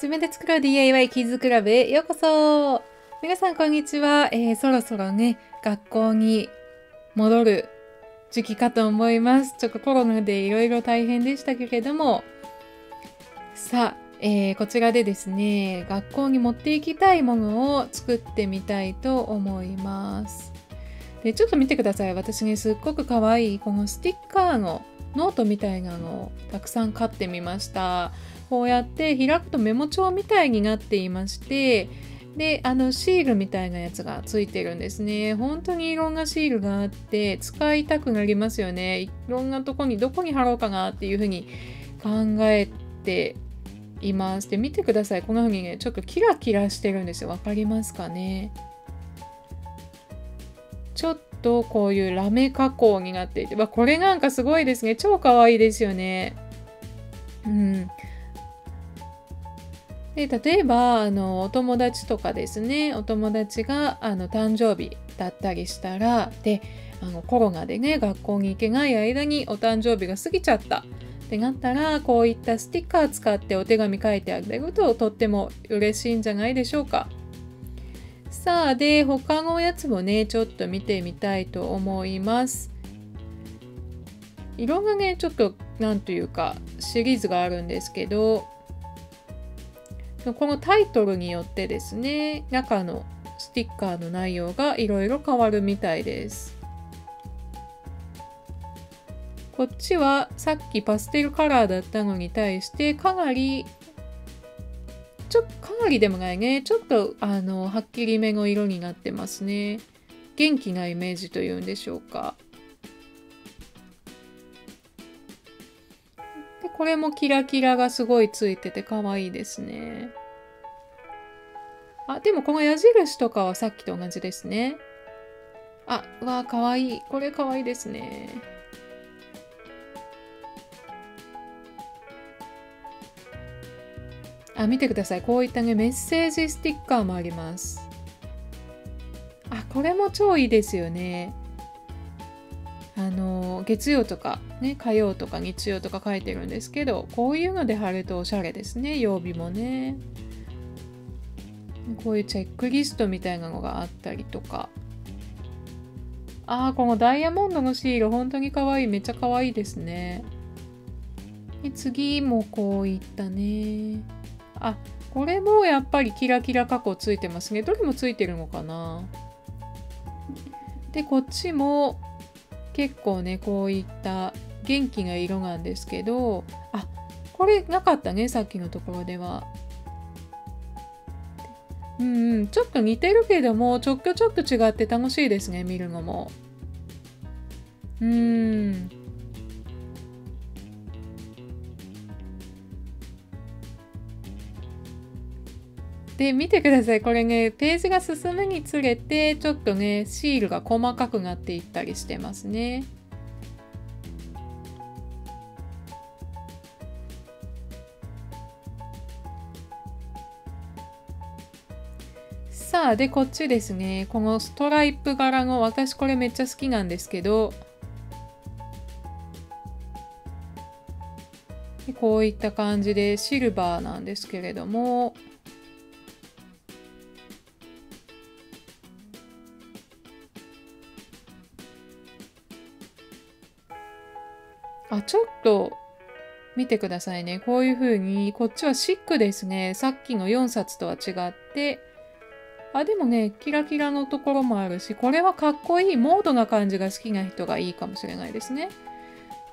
自分で作る DIY キッズクラブへようこそ皆さんこんにちは、えー、そろそろね、学校に戻る時期かと思います。ちょっとコロナでいろいろ大変でしたけれども、さあ、えー、こちらでですね、学校に持っていきたいものを作ってみたいと思います。で、ちょっと見てください。私ね、すっごく可愛いこのスティッカーのノートみたいなのをたくさん買ってみました。こうやって開くとメモ帳みたいになっていまして、で、あのシールみたいなやつがついてるんですね。本当にいろんなシールがあって使いたくなりますよね。いろんなとこにどこに貼ろうかなっていうふうに考えています。で、見てください。こんな風にね、ちょっとキラキラしてるんですよ。わかりますかねちょっとこういうラメ加工になっていて、これなんかすごいですね。超可愛いですよね。うん。で例えばあのお友達とかですねお友達があの誕生日だったりしたらであのコロナでね学校に行けない間にお誕生日が過ぎちゃったってなったらこういったスティッカー使ってお手紙書いてあげるととっても嬉しいんじゃないでしょうか。さあで他のやつもねちょっと見てみたいと思います。色がねちょっと何というかシリーズがあるんですけどこのタイトルによってですね中のスティッカーの内容がいろいろ変わるみたいです。こっちはさっきパステルカラーだったのに対してかなりちょかなりでもないね。ちょっとあのはっきりめの色になってますね。元気なイメージというんでしょうか。これもキラキラがすごいついてて可愛いですね。あ、でもこの矢印とかはさっきと同じですね。あ、わあ、かわいい。これかわいいですね。あ、見てください。こういったね、メッセージスティッカーもあります。あ、これも超いいですよね。あの月曜とか、ね、火曜とか日曜とか書いてるんですけどこういうので貼るとおしゃれですね曜日もね。こういうチェックリストみたいなのがあったりとか。ああこのダイヤモンドのシール本当に可愛いいめっちゃ可愛いですね。で次もこういったね。あこれもやっぱりキラキラ加工ついてますね。どれもついてるのかな。でこっちも結構ねこういった元気な色なんですけどあこれなかったねさっきのところでは。うん、うん、ちょっと似てるけどもちょっとちょっと違って楽しいですね見るのも。うんで見てください。これねページが進むにつれてちょっとねシールが細かくなっていったりしてますね。さあでこっちですね。このストライプ柄の私これめっちゃ好きなんですけど。こういった感じでシルバーなんですけれども。あ、ちょっと見てくださいね。こういう風に、こっちはシックですね。さっきの4冊とは違って。あ、でもね、キラキラのところもあるし、これはかっこいい、モードな感じが好きな人がいいかもしれないですね。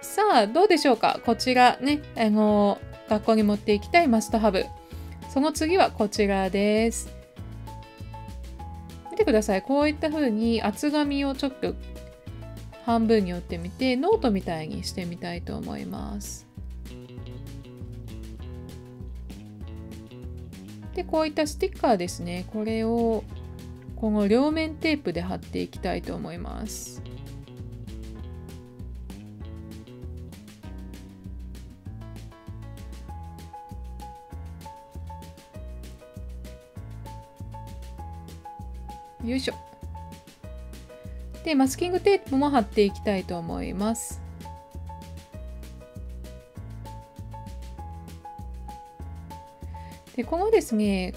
さあ、どうでしょうか？こちらね、あの、学校に持っていきたい must have。その次はこちらです。見てください。こういった風に厚紙をちょっと半分に折ってみてノートみたいにしてみたいと思います。でこういったステッカーですねこれをこの両面テープで貼っていきたいと思います。よいしょ。でマスキングテープも貼っていきたいと思います。でこのですね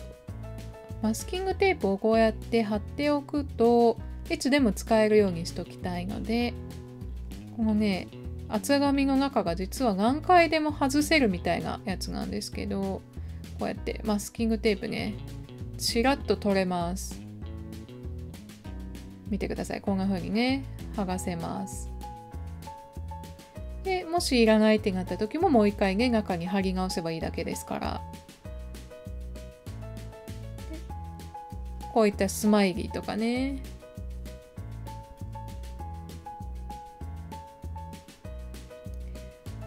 マスキングテープをこうやって貼っておくといつでも使えるようにしときたいのでこのね厚紙の中が実は何回でも外せるみたいなやつなんですけどこうやってマスキングテープねちらっと取れます見てください。こんな風にね剥がせます。でもしいらないってなった時ももう一回ね中に貼り直せばいいだけですから。こういったスマイリーとかね。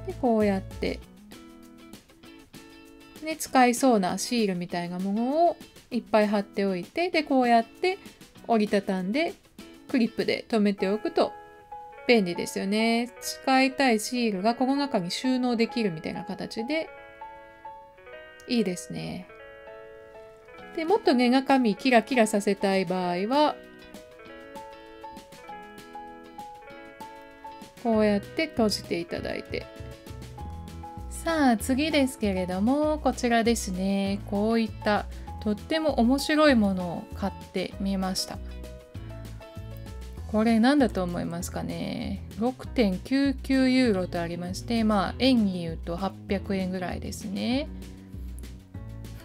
でこうやってね使いそうなシールみたいなものをいっぱい貼っておいてでこうやって折りたたんでクリップで留めておくと便利ですよね。使いたいシールがこの中に収納できるみたいな形でいいですね。で、もっとね、中身キラキラさせたい場合は、こうやって閉じていただいて。さあ、次ですけれども、こちらですね。こういったとっても面白いものを買ってみました。これ何だと思いますかね？6.99ユーロとありましてまあ円に言うと800円ぐらいですね。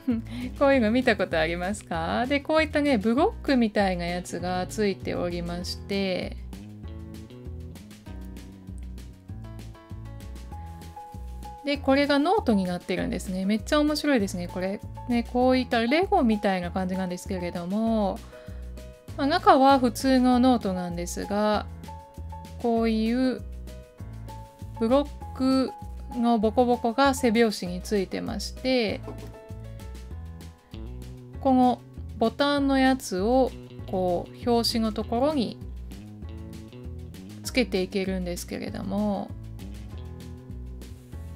こういうの見たことありますか？でこういったねブロックみたいなやつがついておりまして。でこれがノートになってるんですね。めっちゃ面白いですねこれ。ねこういったレゴみたいな感じなんですけれどもまあ、中は普通のノートなんですがこういうブロックのボコボコが背表紙についてましてこのボタンのやつをこう表紙のところにつけていけるんですけれども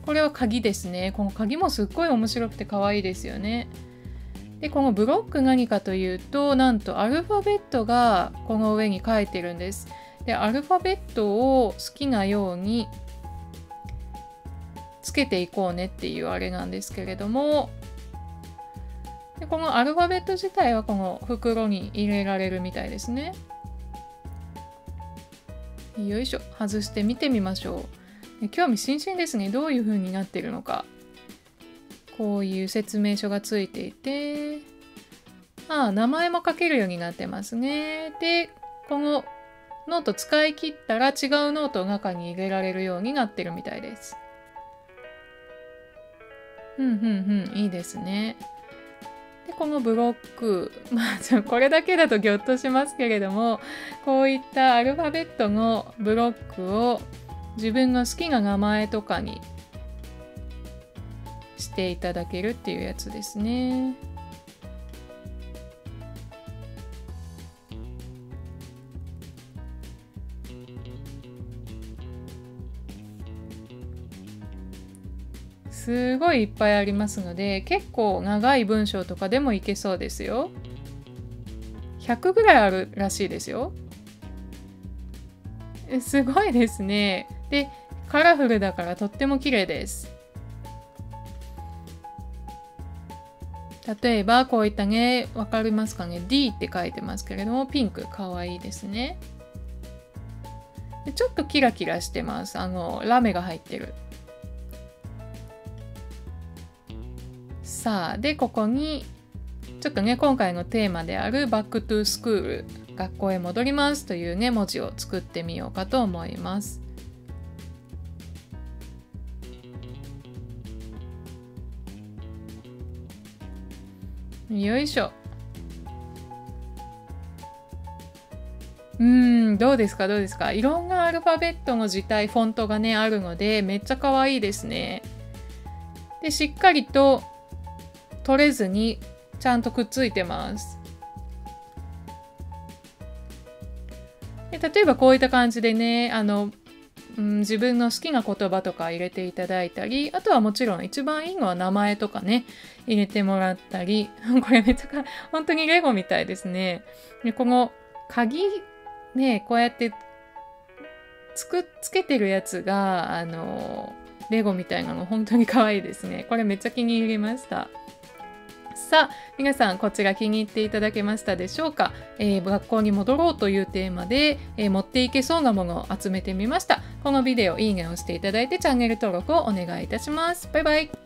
これは鍵ですねこの鍵もすっごい面白くて可愛いですよね。でこのブロック何かというとなんとアルファベットがこの上に書いてるんです。でアルファベットを好きなようにつけていこうねっていうあれなんですけれどもでこのアルファベット自体はこの袋に入れられるみたいですね。よいしょ外して見てみましょう。興味津々ですねどういう風になってるのか。こういう説明書がついていて、ああ、名前も書けるようになってますね。で、このノート使い切ったら違うノートを中に入れられるようになってるみたいです。うんうんうん、いいですね。で、このブロック、まあ、これだけだとぎょっとしますけれども、こういったアルファベットのブロックを自分の好きな名前とかにしていただけるっていうやつですね。すごいいっぱいありますので結構長い文章とかでもいけそうですよ。100ぐらいあるらしいですよ。すごいですね。でカラフルだからとっても綺麗です。例えばこういったね、わかりますかね ?D って書いてますけれども、ピンクかわいいですねで。ちょっとキラキラしてます。あの、ラメが入ってる。さあ、で、ここに、ちょっとね、今回のテーマであるバックトゥスクール、学校へ戻りますというね、文字を作ってみようかと思います。よいしょ。うん、どうですかどうですかいろんなアルファベットの字体、フォントがね、あるので、めっちゃ可愛いですね。で、しっかりと取れずに、ちゃんとくっついてます。で例えばこういった感じでね、あの、うん、自分の好きな言葉とか入れていただいたり、あとはもちろん一番いいのは名前とかね、入れてもらったり、これめっちゃか、本当にレゴみたいですね。で、この鍵、ね、こうやってつく、つけてるやつが、あの、レゴみたいなの本当に可愛いですね。これめっちゃ気に入りました。さあ皆さんこちら気に入っていただけましたでしょうか、えー、学校に戻ろうというテーマで、えー、持っていけそうなものを集めてみました。このビデオいいねをしていただいてチャンネル登録をお願いいたします。バイバイ。